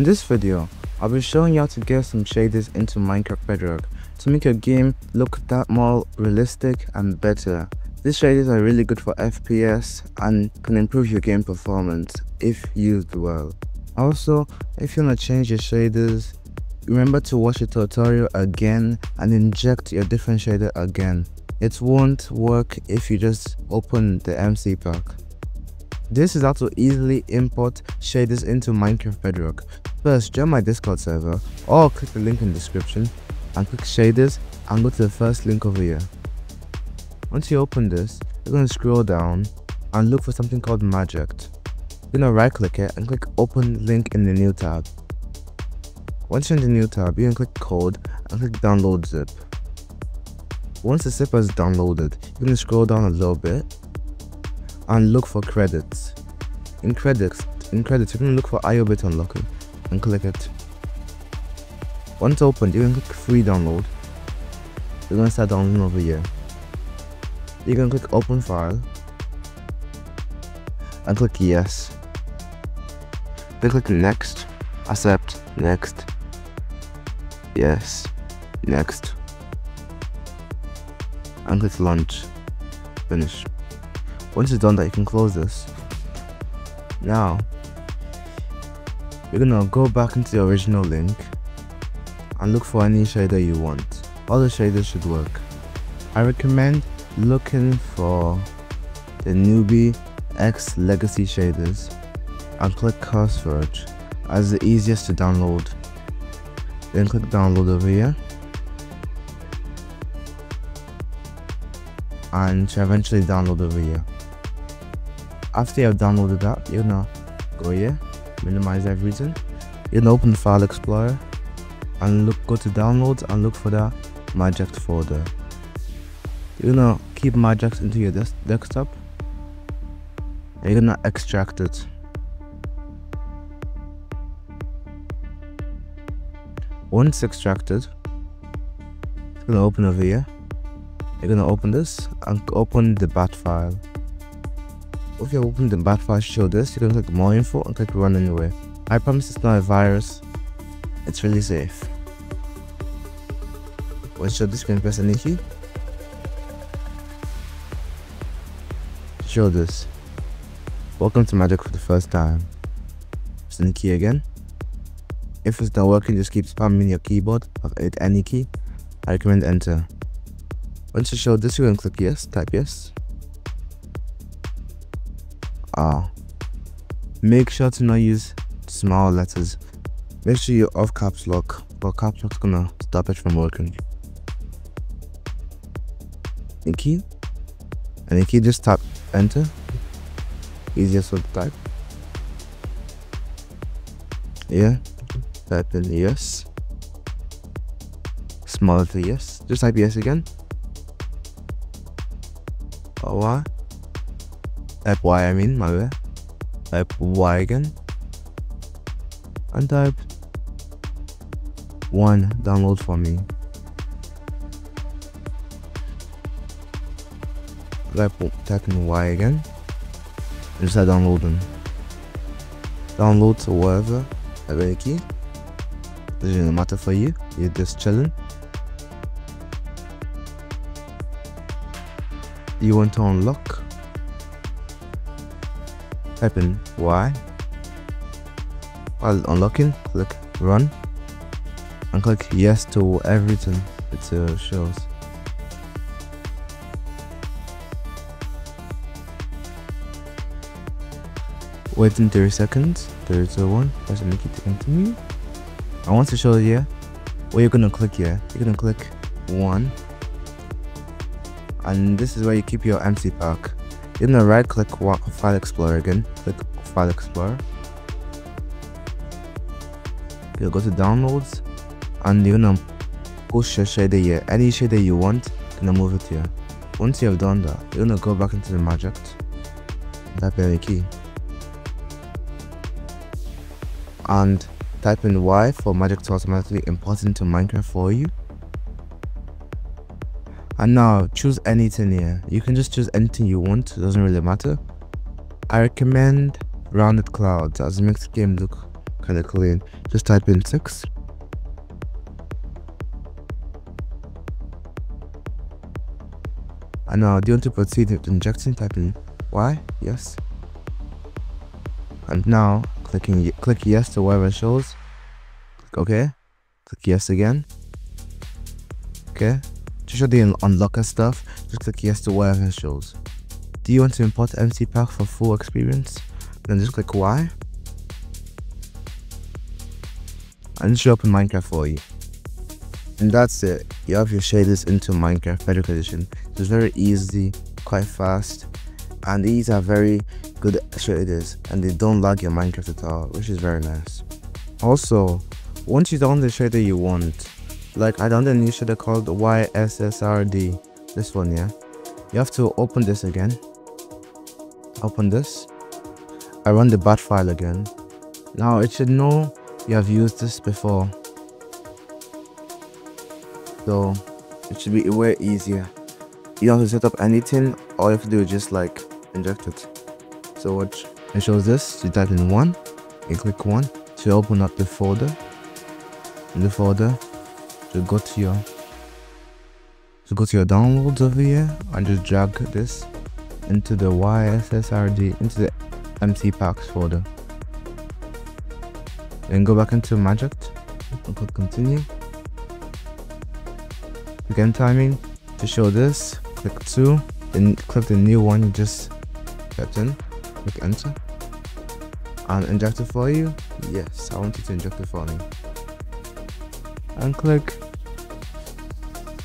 In this video, I'll be showing you how to get some shaders into Minecraft Bedrock to make your game look that more realistic and better. These shaders are really good for FPS and can improve your game performance if used well. Also, if you want to change your shaders, remember to watch the tutorial again and inject your different shader again. It won't work if you just open the MC pack. This is how to easily import shaders into Minecraft Bedrock. First, join my Discord server or click the link in the description and click shaders and go to the first link over here. Once you open this, you're going to scroll down and look for something called Matject. You're going to right click it and click open link in the new tab. Once you're in the new tab, you can click code and click download zip. Once the zip is downloaded, you can scroll down a little bit and look for credits. In credits, in credits, you can look for IObit unlocking and click it. Once opened, you can click free download. You're gonna start downloading over here. You can click open file and click yes. Then click next, accept, next, yes, next and click launch finish once it's done that you can close this now you're gonna go back into the original link and look for any shader you want. All the shaders should work. I recommend looking for the newbie x legacy shaders and click CurseForge as the easiest to download. Then click download over here. And eventually download over here after you have downloaded that you're gonna go here minimize everything. You're gonna open file explorer and look go to downloads and look for that Matject folder. You're gonna keep Matject into your des desktop. And you're gonna extract it. Once extracted it's gonna open over here. You're gonna open this and open the bat file if you open the show. This you can click more info and click run anyway. I promise it's not a virus. It's really safe. Once this you can press any key? Show this. Welcome to Matject for the first time. Press any key again. If it's not working just keep spamming your keyboard of any key. I recommend enter. Once you show this, you can click yes, type yes. Ah. Make sure to not use small letters. Make sure you're off caps lock, but caps lock's gonna stop it from working. And key. And the key just tap enter. Easiest way to type. Yeah. Type in yes. Small letter yes. Just type yes again. Y type Y I mean my bad. Type Y again. And type 1 download for me. Type, type in Y again. And start downloading download to wherever have key. Doesn't matter for you. You're just chilling. You want to unlock type in y. While unlocking click run and click yes to everything it uh, shows. Waiting 30 seconds. 3 2 1 press make it to continue. I want to show you here what you're gonna click here you're gonna click one. And this is where you keep your empty pack. You're gonna right click File Explorer again, click File Explorer. You'll go to Downloads and you're gonna push your shader here. Any shader you want, gonna move it here. Once you have done that, you're gonna go back into the Matject, type in key, and type in Y for Matject to automatically import into Minecraft for you and now choose anything here you can just choose anything you want it doesn't really matter i recommend rounded clouds as it makes the game look kind of clean. Just type in 6. And now, do you want to proceed with injecting? Type in Y, yes. And now, clicking click yes to whatever shows. Click OK. Click yes again. Okay. To show the un unlocker stuff, just click yes to wherever it shows. Do you want to import MC Pack for full experience? Then just click Y. And it should open Minecraft for you. And that's it. You have your shaders into Minecraft Bedrock Edition. It's very easy, quite fast, and these are very good shaders and they don't lag your Minecraft at all, which is very nice. Also, once you download the shader you want, like I downloaded a new shader called YSSRD, this one yeah, you have to open this again, open this, I run the bat file again. Now it should know you have used this before. So it should be way easier. You don't have to set up anything. All you have to do is just like inject it. So watch. It shows this. You type in one. You click one to open up the folder. In the folder to go to your to go to your downloads over here. And just drag this into the YSSRD into the MC packs folder. Then go back into Matject. And click continue. Again timing to show this. Click 2 then click the new one you just typed in. Click enter. And inject it for you. Yes i want you to inject it for me and click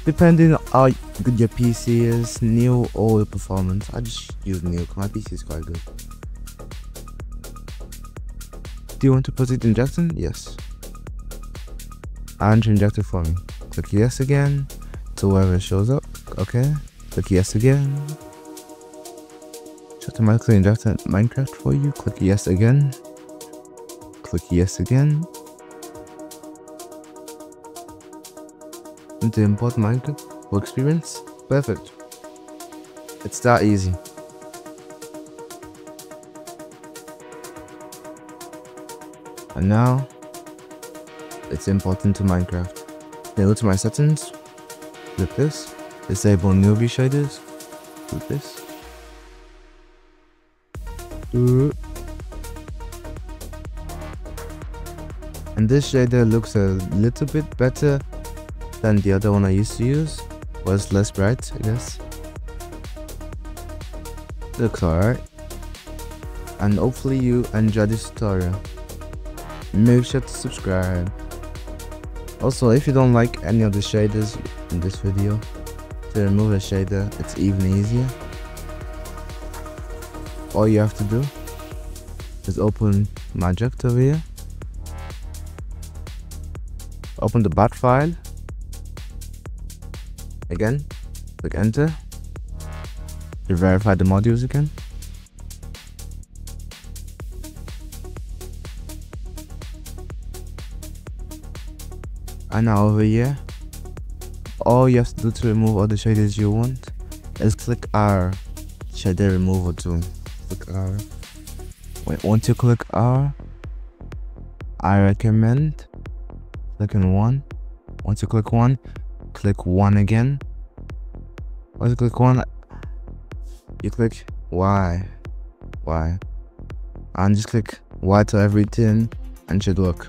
depending on how good your pc is new or performance i just use new my pc is quite good do you want to put it in injecting yes and inject it for me click yes again to wherever it shows up. Okay. Click yes again. It's automatically inject Minecraft for you. Click yes again. Click yes again. To import Minecraft for experience. Perfect. It's that easy. And now it's important to Minecraft. Now go to my settings, Flip this. Disable newbie shaders. Flip this. And this shader looks a little bit better than the other one I used to use. Was less bright, I guess. Looks alright. And hopefully you enjoyed this tutorial. Make sure to subscribe. Also, if you don't like any of the shaders in this video, to remove a shader, it's even easier. All you have to do is open Matject over here. Open the bat file. Again, click enter. To verify the modules again. and now over here. All you have to do to remove all the shaders you want is click R. Shader removal tool. Click R. Wait once you click R? I recommend clicking one. Once you click one click one again. Once you click one? You click Y. Y. And just click Y to everything and should work